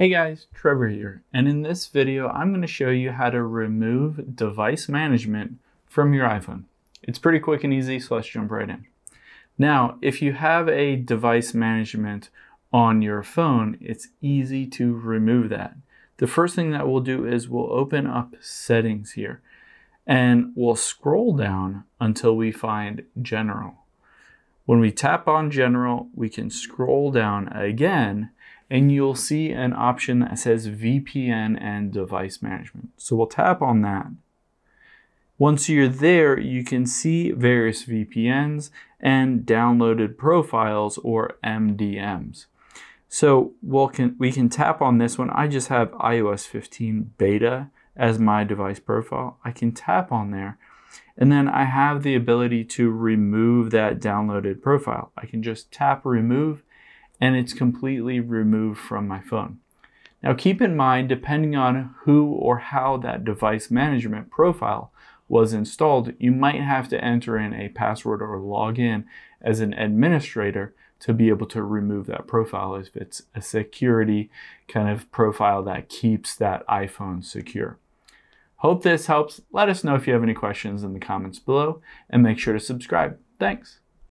Hey guys, Trevor here, and in this video I'm going to show you how to remove device management from your iPhone. It's pretty quick and easy, so let's jump right in. Now, if you have a device management on your phone, it's easy to remove that. The first thing that we'll do is we'll open up settings here, and we'll scroll down until we find general. When we tap on general, we can scroll down again and you'll see an option that says VPN and device management. So we'll tap on that. Once you're there, you can see various VPNs and downloaded profiles or MDMs. So we'll can, we can tap on this one. I just have iOS 15 beta as my device profile. I can tap on there and then I have the ability to remove that downloaded profile. I can just tap remove and it's completely removed from my phone. Now keep in mind, depending on who or how that device management profile was installed, you might have to enter in a password or log in as an administrator to be able to remove that profile if it's a security kind of profile that keeps that iPhone secure. Hope this helps. Let us know if you have any questions in the comments below and make sure to subscribe. Thanks.